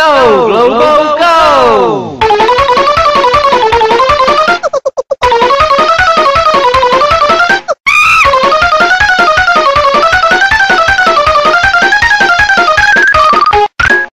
Go, Globo, go!